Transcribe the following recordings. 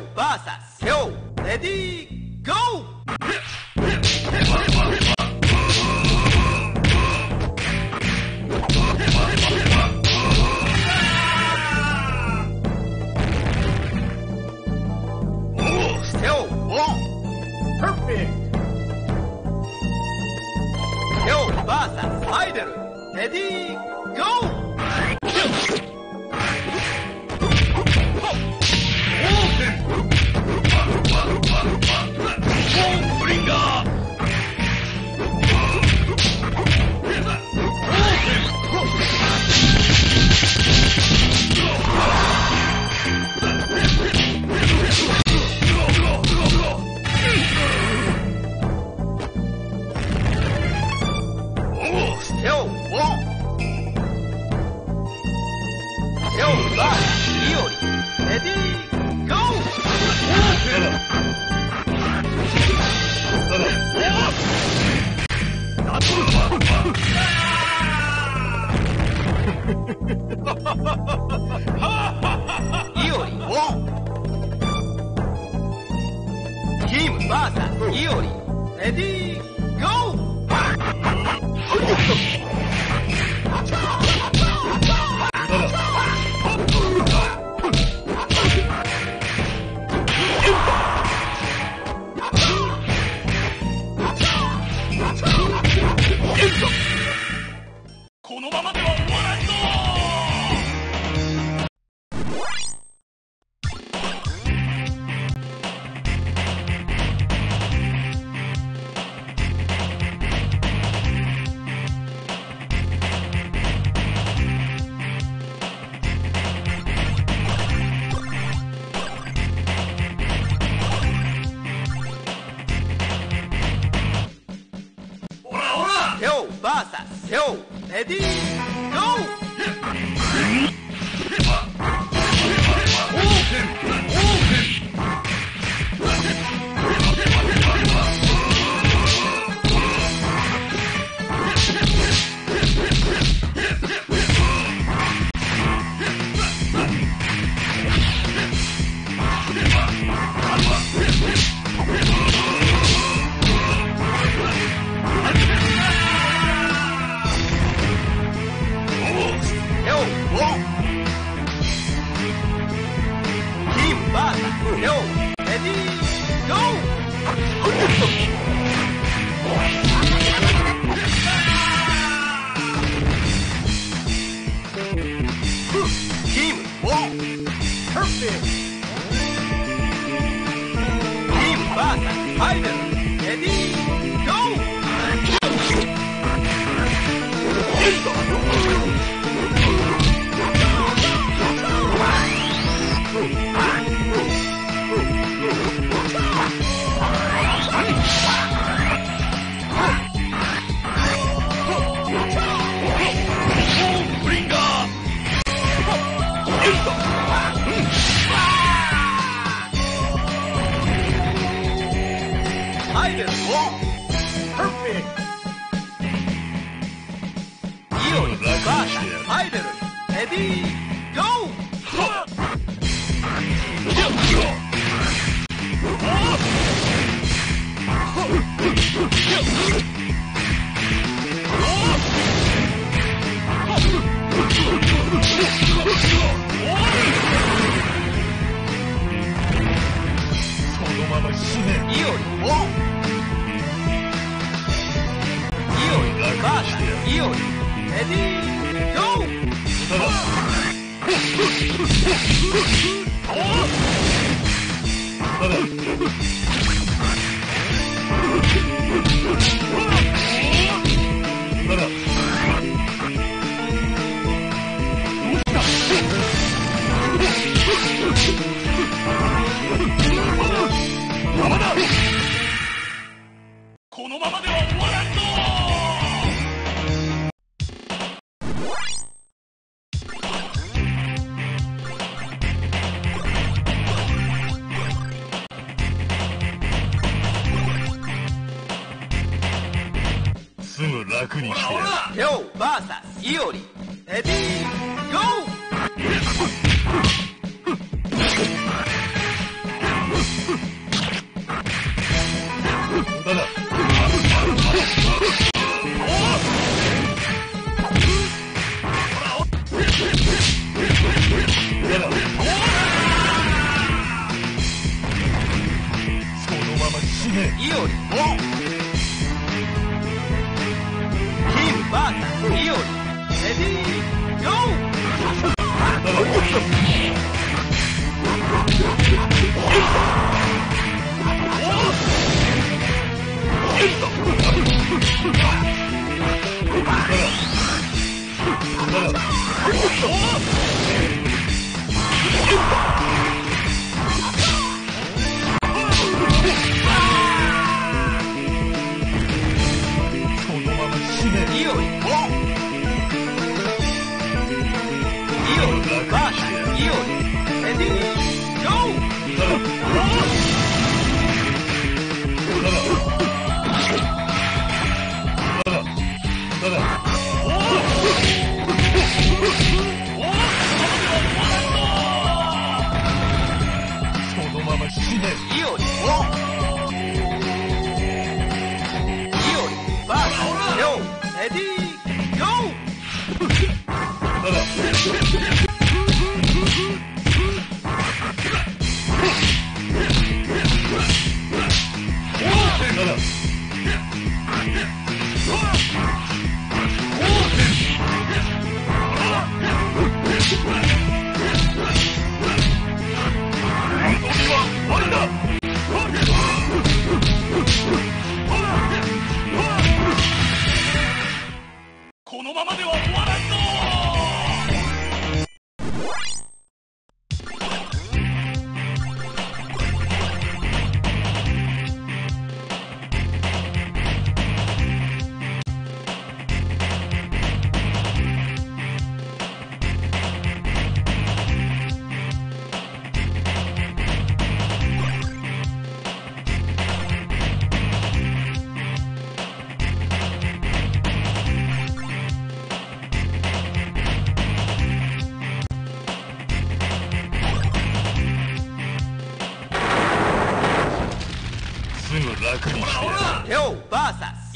yo, pasa, ready, go! Still. Oh, perfect. Yo, pasa, spider. Ready, よりもチームバーサスイオリレディーゴー Oh, my God.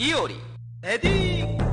イオリレディー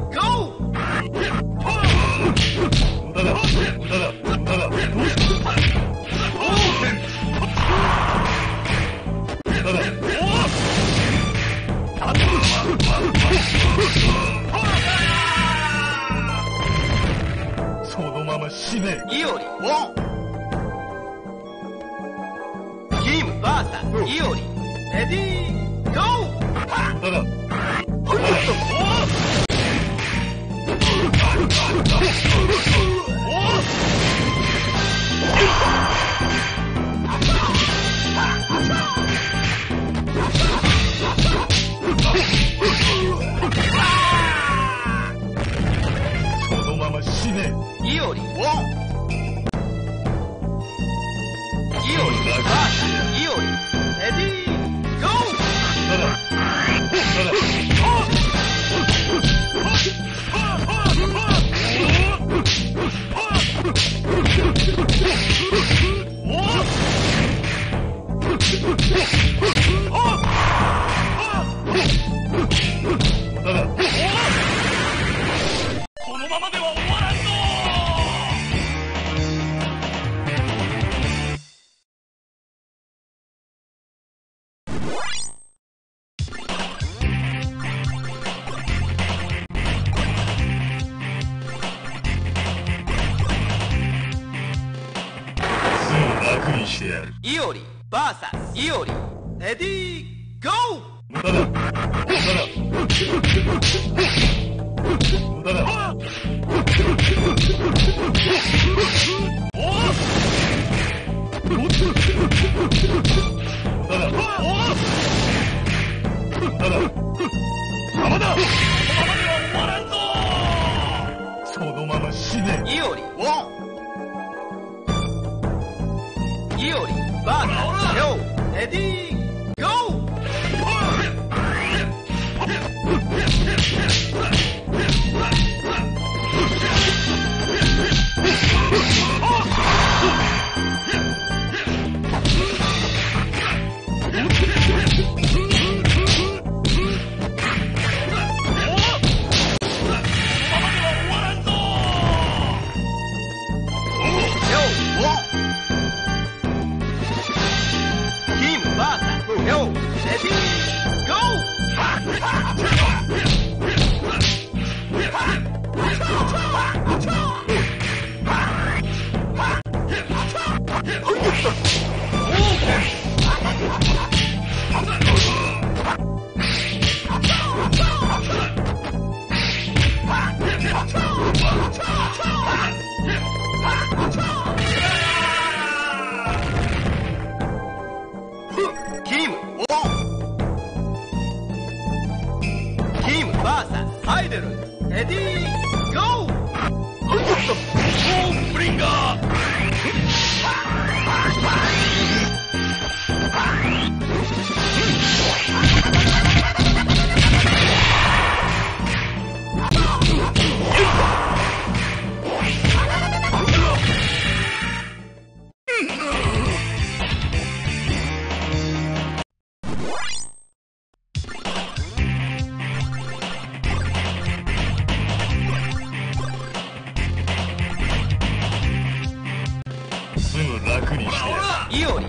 にしてイオリ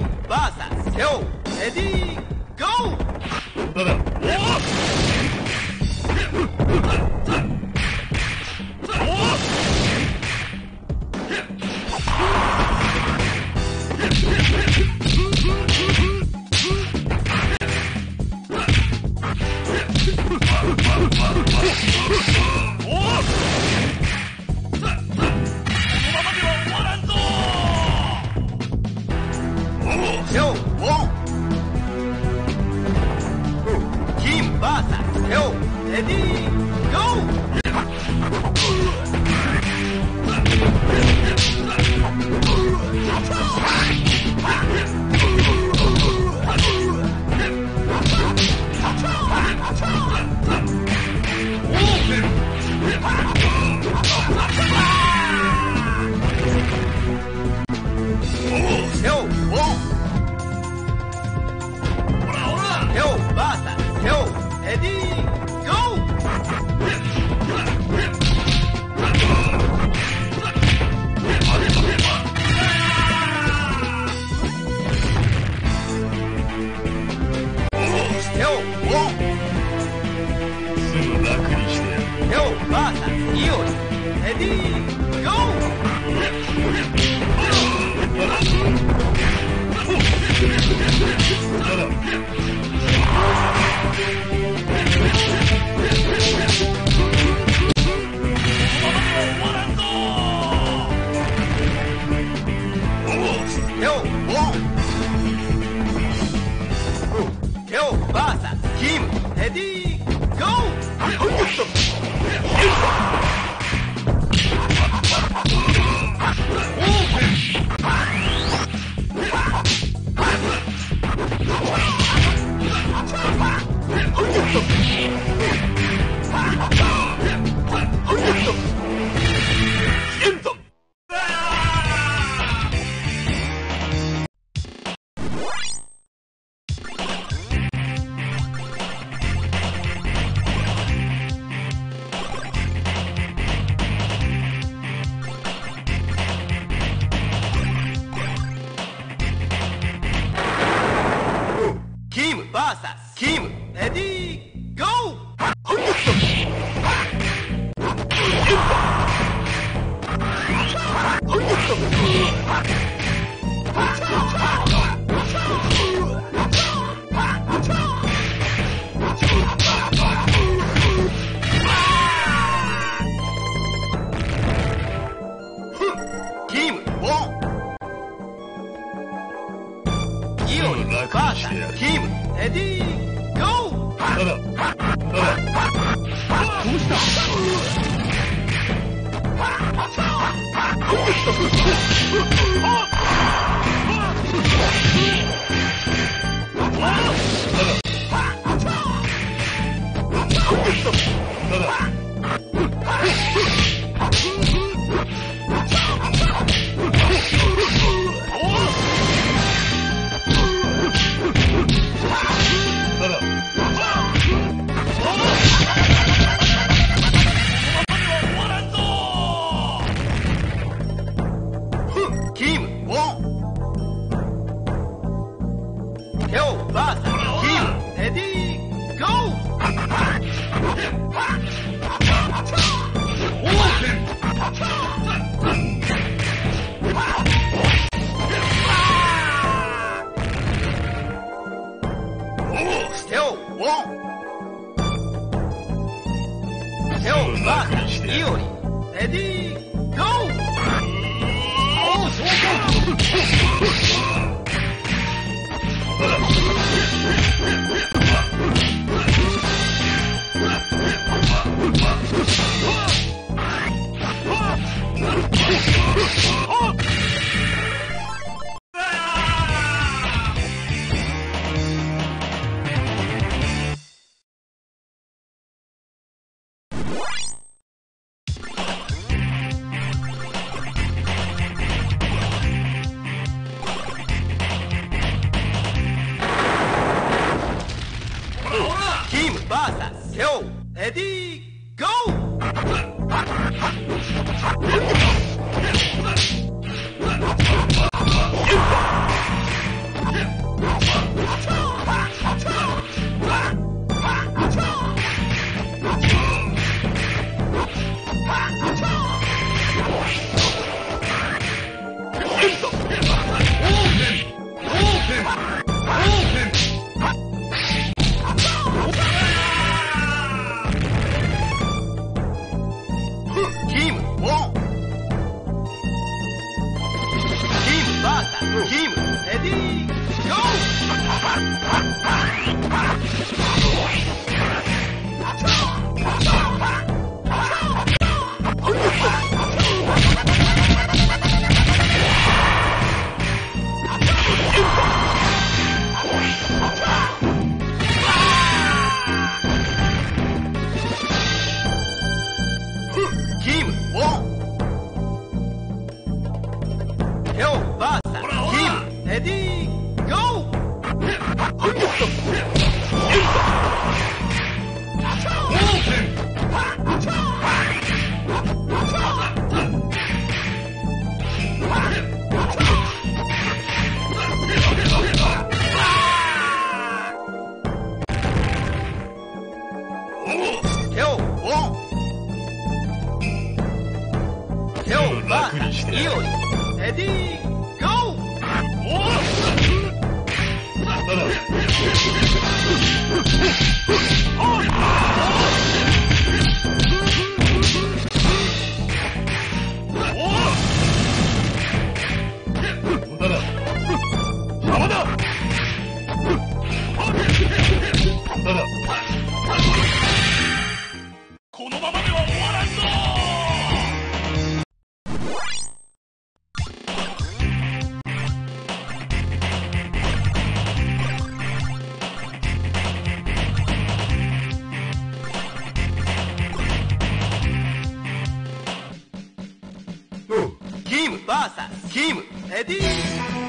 ム VS キームレディー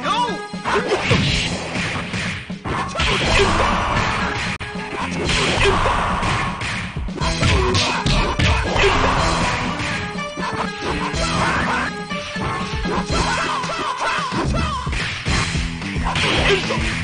ゴー。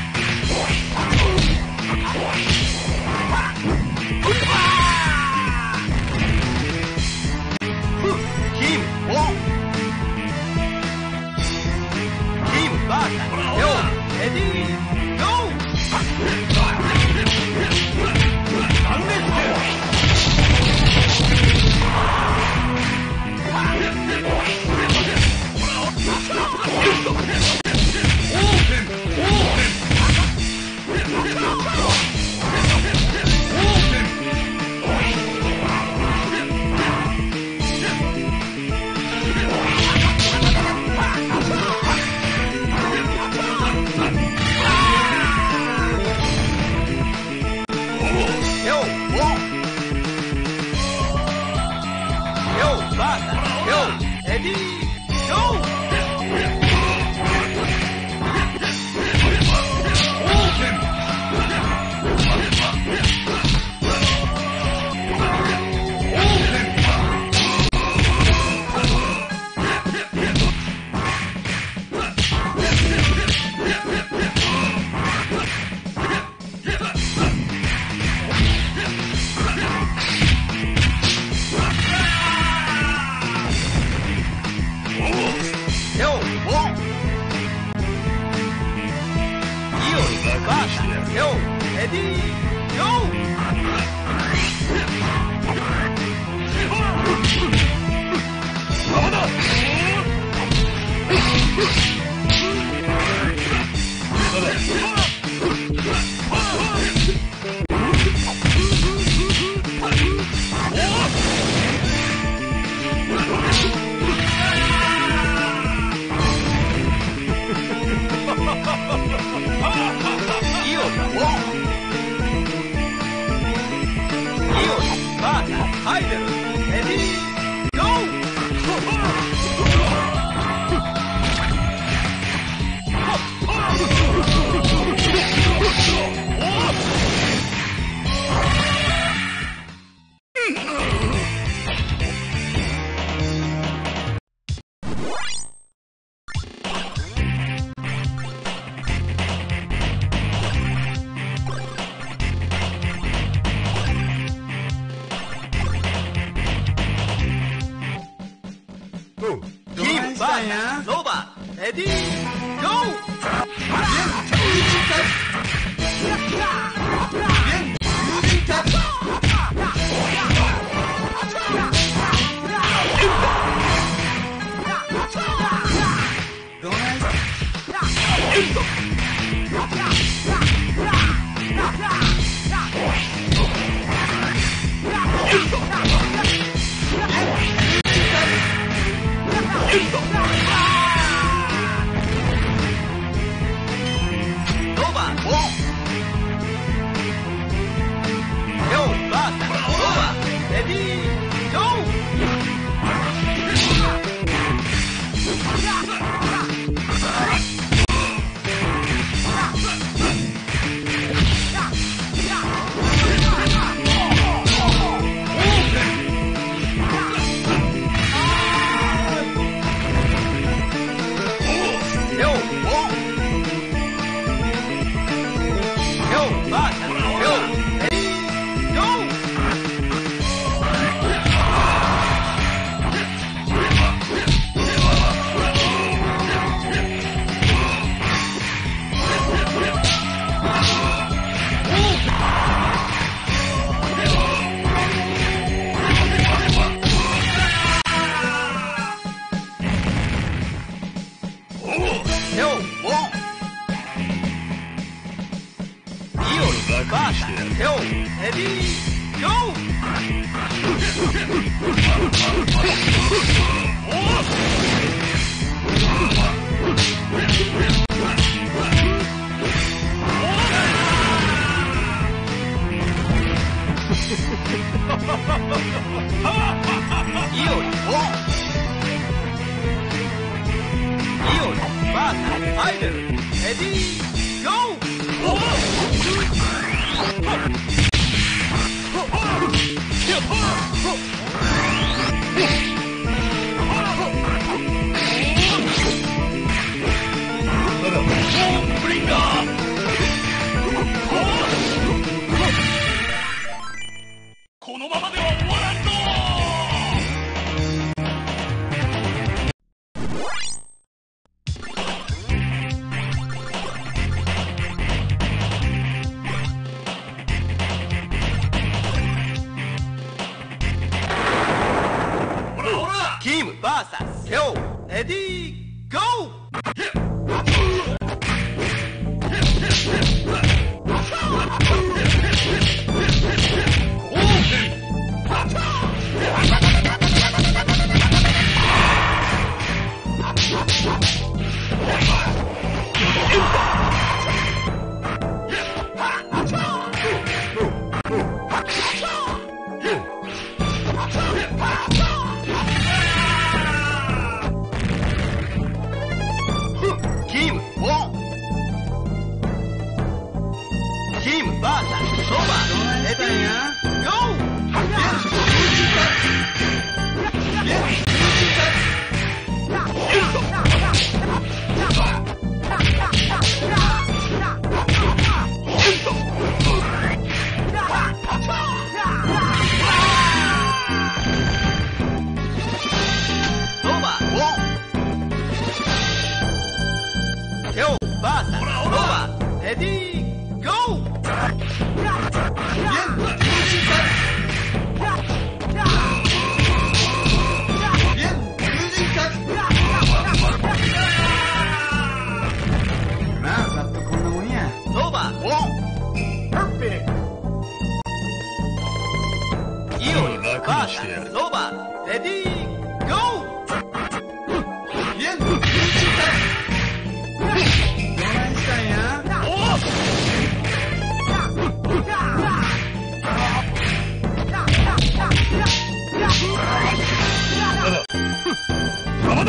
dit Eddie, go! 老板，Ready Go！练，你真菜！你真菜呀！哦！呀呀呀呀呀！呀呀呀呀呀！呀！么的？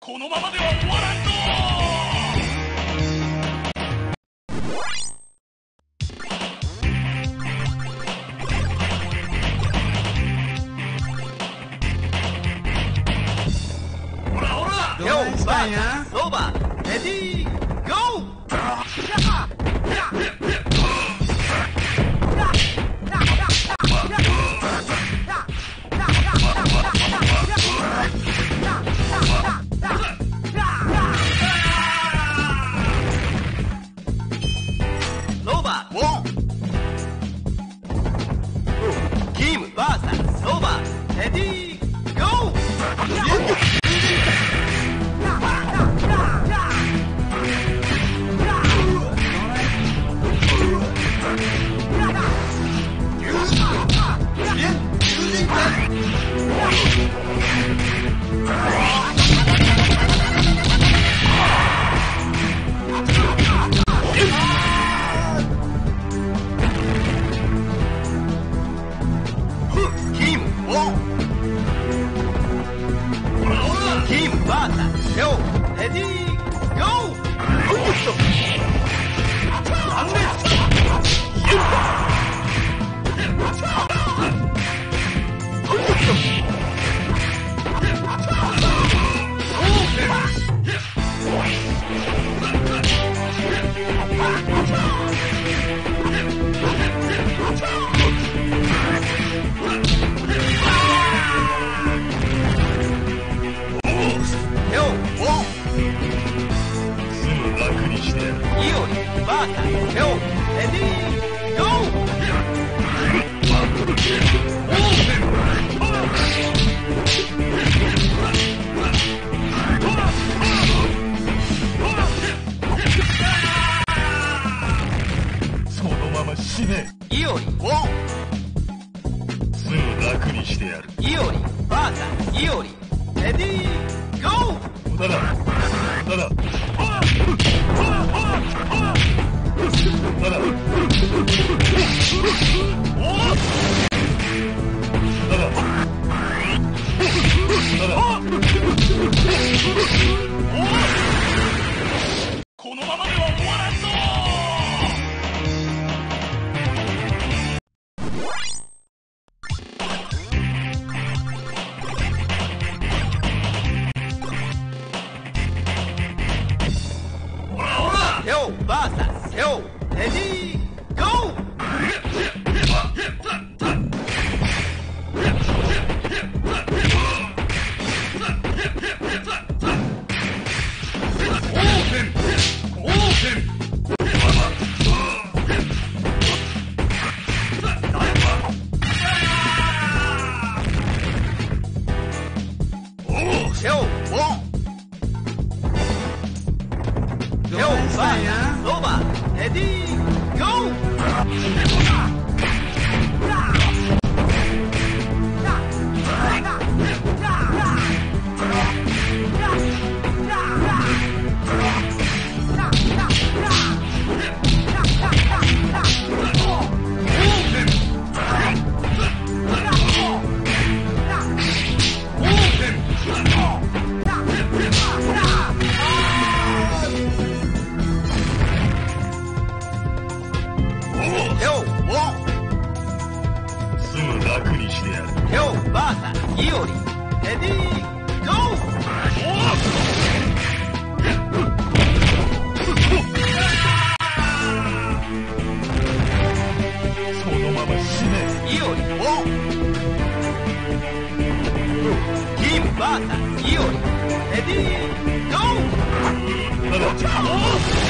このままでは終わら Dedi. 站住。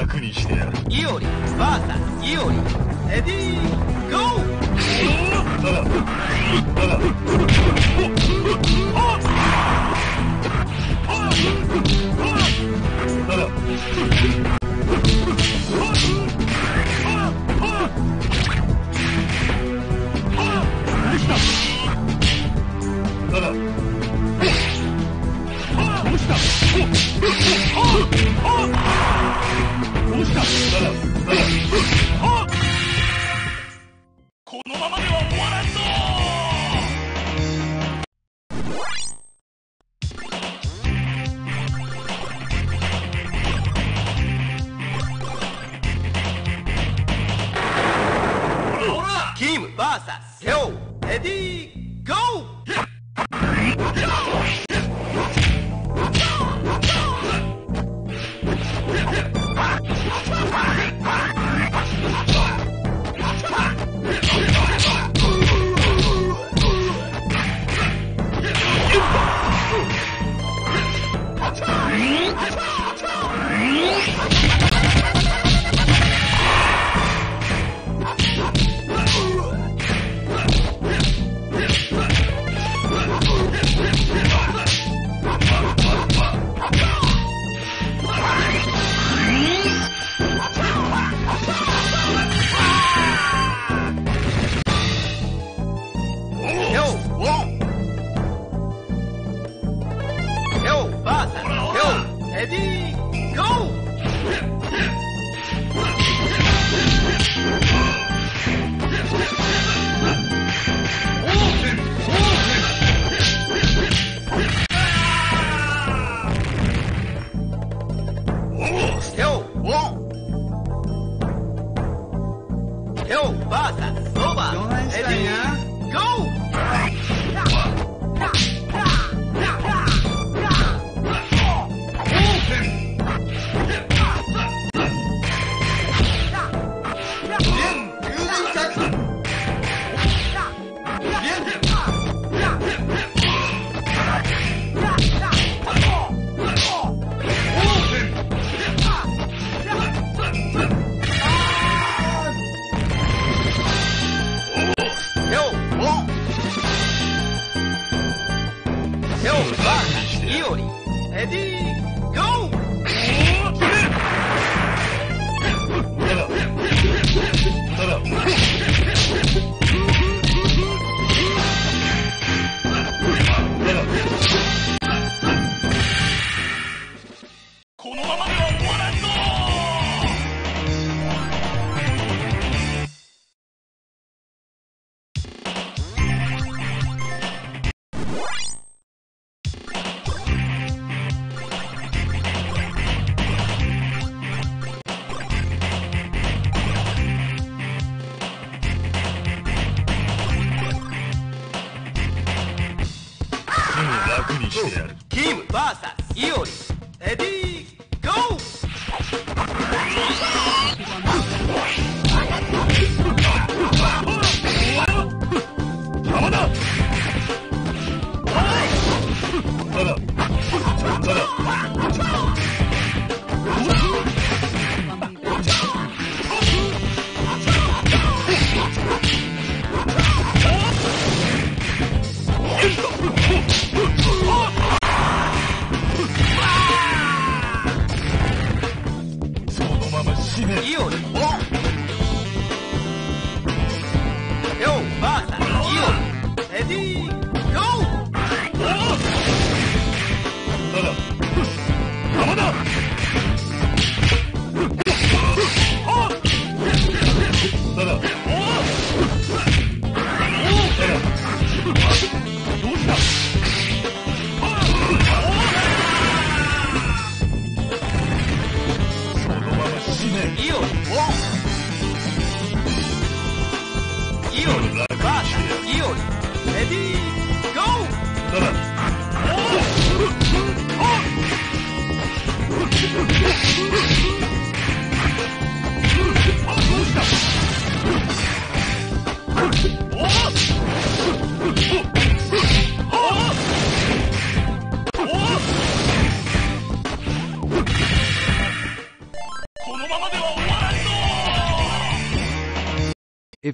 楽にしてやる。イオリバーサイオリレディーゴー。Look, look, look.